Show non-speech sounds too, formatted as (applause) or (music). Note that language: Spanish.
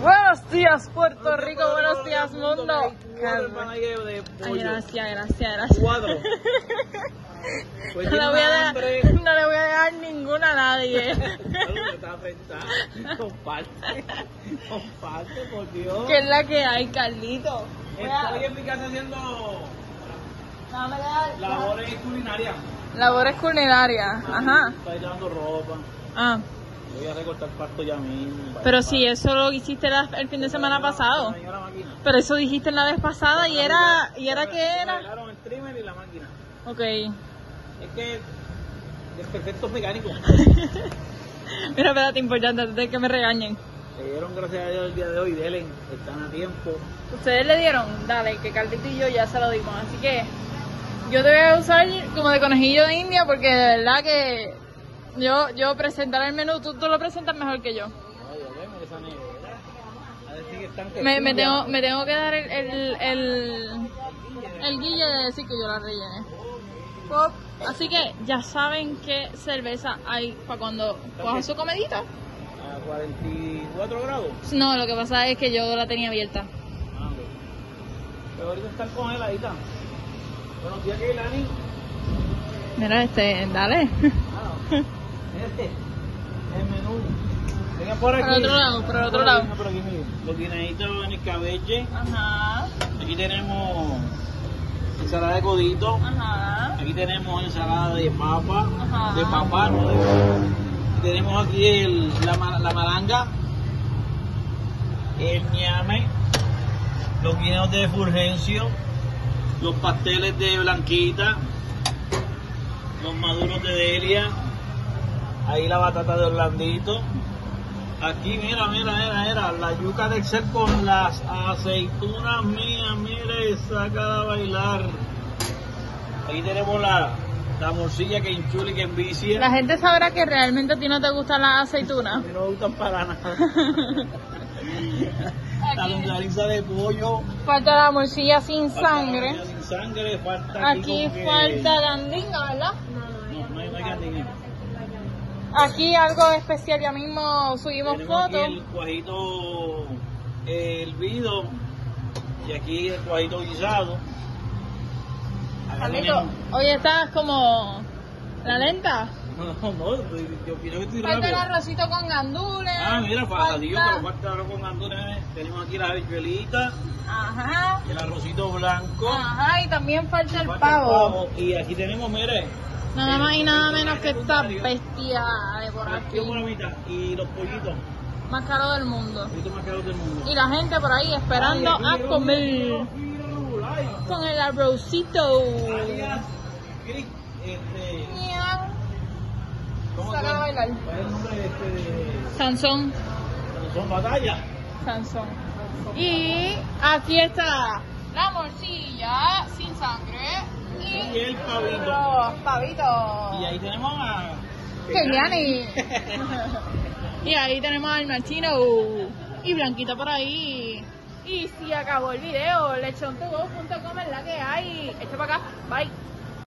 Buenos días, Puerto Rico. Buenos días, mundo. Ay, gracias, gracias, gracias. Cuadro. Pues (laughs) No le, voy a dejar, no le voy a dejar ninguna a nadie. (laughs) Comparte. Comparte, por Dios. ¿Qué es la que hay, Carlito? Estoy en mi casa haciendo labores culinarias. Labores culinarias. Ajá. Estoy lavando ropa. Ah, Voy a recortar pasto ya mismo. pero si eso lo hiciste la- el fin de semana pasado. Pero eso dijiste la vez pasada y era, ¿y era qué era? El trimmer y la máquina. Ok. Es que desperfectos mecánicos. (laughs) Mira, espérate, importante, antes de que me regañen. Le dieron gracias a Dios el día de hoy, Delen, están a tiempo. Ustedes le dieron, dale, que Carlito y yo ya se lo dimos. Así que yo te voy a usar como de conejillo de India porque de verdad que yo, yo presentar el menú, tú, tú lo presentas mejor que yo. Me, me, tengo, me tengo que dar el, el, el, el guille de decir que yo la rellené. Así que ya saben qué cerveza hay para cuando cojan su comedita. A 44 grados. No, lo que pasa es que yo la tenía abierta. Ah. Pero ahorita están congeladitas. Buenos días, Keilani. Mira, este, dale. Ah, (laughs) este, el menú. Venga por aquí. Por otro lado, por otro Por lado. aquí, por aquí, mire. Los guineitos en el cabelle. Ajá, Aquí tenemos ensalada de codito. ajá. Aquí tenemos ensalada de papa, Ajá. de papá, no de Tenemos aquí el, la, la malanga, el ñame, los guineos de Fulgencio, los pasteles de Blanquita, los maduros de Delia, ahí la batata de Orlandito. Aquí, mira, mira, mira, mira, la yuca de Excel con las aceitunas mías, mire, saca a bailar. Ahí tenemos la, la morcilla que enchula y que envicia. La gente sabrá que realmente a ti no te gustan las aceitunas. A mí no me gustan para nada. (laughs) la longaniza de pollo. Falta la morcilla sin falta sangre. la sin sangre, falta aquí, Aquí como que- falta gandinga, ¿verdad? No, no hay, no hay gandinga. Aquí algo especial, ya mismo subimos Tenemos aquí fotos. el cuajito eh, hervido y aquí el cuajito guisado. Carlito, hoy estás como la lenta. (laughs) No, no, estoy- yo opino que estoy Falta el arrocito con gandules. Ah, mira, falta- pero falta ahora con andones. Tenemos aquí las habichuelitas, Ajá. el arrocito blanco. Ajá, y también falta el falta pavo. Y aquí tenemos, mire, Nada más y nada menos que esta bestia de por aquí. y los pollitos, Más caro del mundo. Y la gente por ahí esperando a comer con el arrocito. Este, Miau. ¿cómo Saca se- a bailar. ¿Cuál es el nombre de este Sansón. son batallas? Sansón. Y aquí está la morcilla sin sangre Y el pavito. los pavitos. Y ahí tenemos a Keliani. (laughs) y ahí tenemos al Martino y Blanquita por ahí. Y si acabó el video, lechontogo.com es la que hay. Echa para acá. Bye.